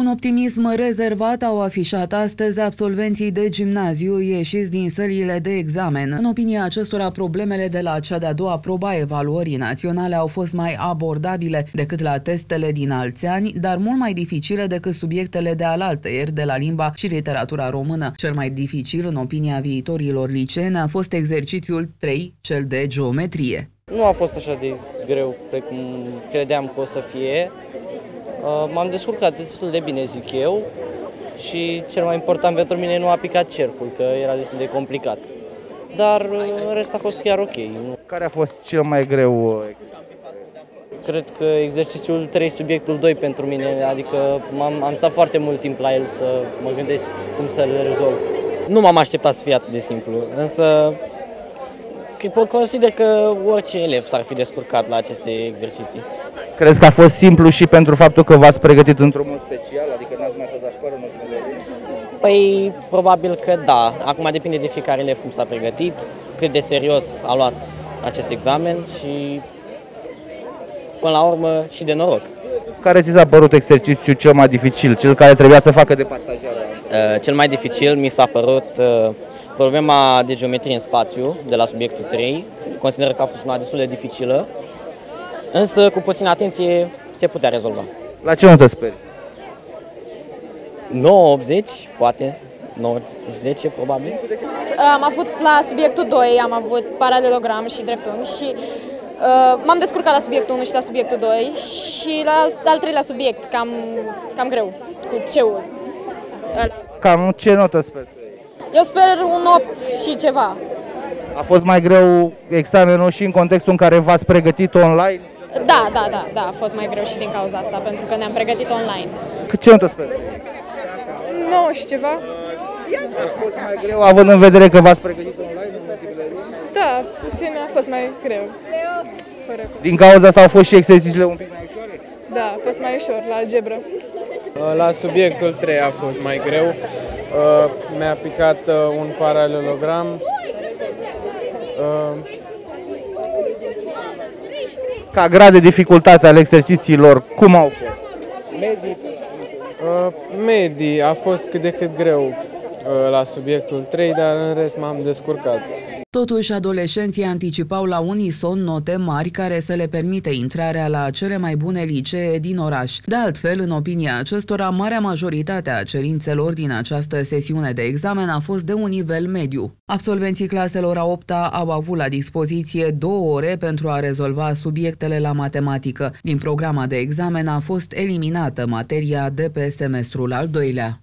Un optimism rezervat au afișat astăzi absolvenții de gimnaziu ieșiți din sălile de examen. În opinia acestora, problemele de la cea de-a doua proba evaluării naționale au fost mai abordabile decât la testele din alți ani, dar mult mai dificile decât subiectele de alaltăieri de la limba și literatura română. Cel mai dificil, în opinia viitorilor liceeni, a fost exercițiul 3, cel de geometrie. Nu a fost așa de greu precum credeam că o să fie. Uh, m-am descurcat destul de bine, zic eu, și cel mai important pentru mine nu a picat cercul, că era destul de complicat. Dar uh, în rest a fost chiar ok. Care a fost cel mai greu? Uh, Cred că exercițiul 3, subiectul 2 pentru mine, adică am am stat foarte mult timp la el să mă gândesc cum să le rezolv. Nu m-am așteptat să fie atât de simplu, însă consider că orice elev s-ar fi descurcat la aceste exerciții. Crezi că a fost simplu și pentru faptul că v-ați pregătit într-un mod special, adică n-ați mai fost la școală în Păi, probabil că da. Acum depinde de fiecare elev cum s-a pregătit, cât de serios a luat acest examen și, până la urmă, și de noroc. Care ți s-a părut exercițiul cel mai dificil, cel care trebuia să facă departajarea? Uh, cel mai dificil mi s-a părut uh, problema de geometrie în spațiu, de la subiectul 3. Consider că a fost una destul de dificilă însă cu puțină atenție se putea rezolva. La ce notă speri? 9-80, poate, 10 probabil. Am avut la subiectul 2, am avut paradelogram și dreptunghi și uh, m-am descurcat la subiectul 1 și la subiectul 2 și la al treilea subiect, cam, cam greu, cu ceul. Cam ce notă speri? Eu sper un 8 și ceva. A fost mai greu examenul și în contextul în care v-ați pregătit online? Da, da, da, da, a fost mai greu și din cauza asta, pentru că ne-am pregătit online. Cât ce notă speri? 9 și ceva. A fost mai greu, având în vedere că v-ați pregătit online? Da, puțin a fost mai greu. Din cauza asta au fost și exercițiile un pic mai ușoare? Da, a fost mai ușor, la algebră. La subiectul 3 a fost mai greu. Uh, mi-a picat uh, un paralelogram. Uh, ca grad de dificultate al exercițiilor, cum au fost? Medii. Uh, medii a fost cât de cât greu uh, la subiectul 3, dar în rest m-am descurcat. Totuși, adolescenții anticipau la unison note mari care să le permite intrarea la cele mai bune licee din oraș. De altfel, în opinia acestora, marea majoritate a cerințelor din această sesiune de examen a fost de un nivel mediu. Absolvenții claselor a 8 -a au avut la dispoziție două ore pentru a rezolva subiectele la matematică. Din programa de examen a fost eliminată materia de pe semestrul al doilea.